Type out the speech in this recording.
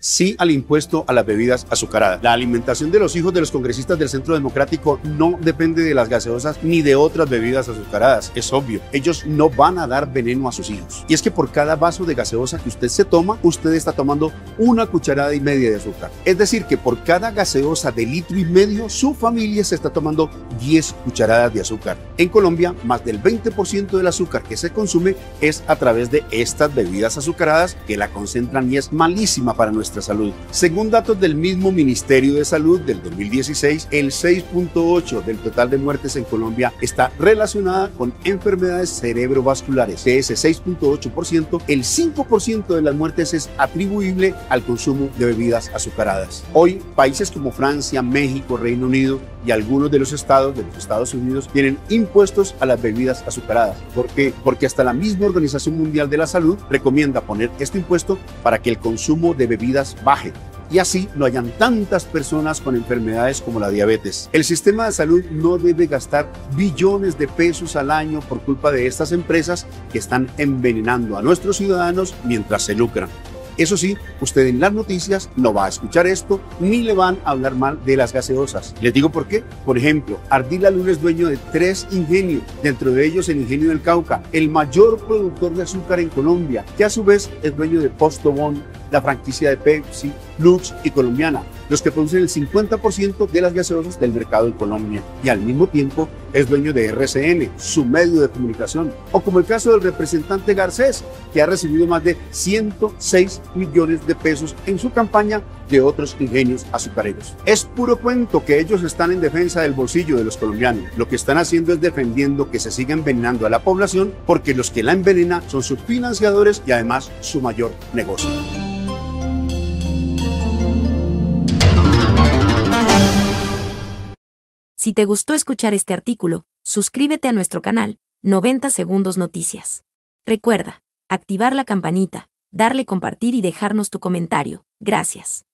sí al impuesto a las bebidas azucaradas. La alimentación de los hijos de los congresistas del Centro Democrático no depende de las gaseosas ni de otras bebidas azucaradas. Es obvio, ellos no van a dar veneno a sus hijos. Y es que por cada vaso de gaseosa que usted se toma, usted está tomando una cucharada y media de azúcar. Es decir, que por cada gaseosa de litro y medio, su familia se está tomando 10 cucharadas de azúcar. En Colombia, más del 20% del azúcar que se consume es a través de estas bebidas azucaradas que la concentran y es malísima para nuestra salud. Según datos del mismo Ministerio de Salud del 2016, el 6.8 del total de muertes en Colombia está relacionada con enfermedades cerebrovasculares. De ese 6.8%, el 5% de las muertes es atribuible al consumo de bebidas azucaradas. Hoy, países como Francia, México, Reino Unido y algunos de los estados de los Estados Unidos tienen impuestos a las bebidas azucaradas. ¿Por qué? Porque hasta la misma Organización Mundial de la Salud recomienda poner este impuesto para que el consumo de bebidas baje y así no hayan tantas personas con enfermedades como la diabetes. El sistema de salud no debe gastar billones de pesos al año por culpa de estas empresas que están envenenando a nuestros ciudadanos mientras se lucran. Eso sí, usted en las noticias no va a escuchar esto ni le van a hablar mal de las gaseosas. Les digo por qué. Por ejemplo, Ardila Luna es dueño de tres ingenios, dentro de ellos el ingenio del Cauca, el mayor productor de azúcar en Colombia, que a su vez es dueño de Postobón, la franquicia de Pepsi, Lux y Colombiana, los que producen el 50% de las gaseosas del mercado en Colombia y al mismo tiempo es dueño de RCN, su medio de comunicación, o como el caso del representante Garcés, que ha recibido más de 106 millones de pesos en su campaña de otros ingenios azucareros. Es puro cuento que ellos están en defensa del bolsillo de los colombianos. Lo que están haciendo es defendiendo que se siga envenenando a la población porque los que la envenenan son sus financiadores y además su mayor negocio. Si te gustó escuchar este artículo, suscríbete a nuestro canal, 90 Segundos Noticias. Recuerda, activar la campanita, darle compartir y dejarnos tu comentario. Gracias.